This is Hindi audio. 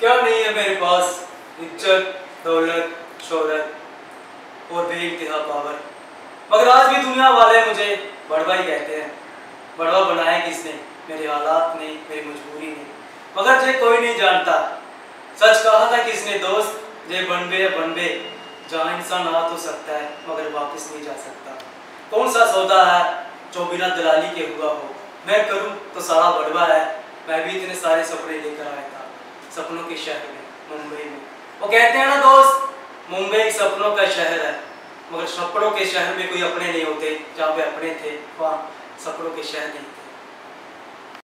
क्या नहीं है मेरे पास? इज़्ज़त, दौलत, शोहरत और बेइंतहा पावर। मगर आज भी दुनिया वाले मुझे बड़वा ही कहते हैं। बड़वा बनाया किसने? मेरे हालात ने मेरी मजबूरी ने मगर जे कोई नहीं जानता, सच कहा था किसने, दोस्त? जे बनबे बनबे, जहाँ इंसान आ तो सकता है, मगर वापस नहीं जा सकता। कौन सा सौदा है जो बिना दलाली के हुआ हो? मैं करूँ तो सारा बड़वा है, मैं भी इतने सारे सपने लेकर आया था। सपनों के शहर में, मुंबई में। वो कहते हैं ना दोस्त, मुंबई सपनों का शहर है। मगर सपनों के शहर में कोई अपने नहीं होते, जहाँ पे अपने थे, वहाँ सपनों के शहर नहीं थे।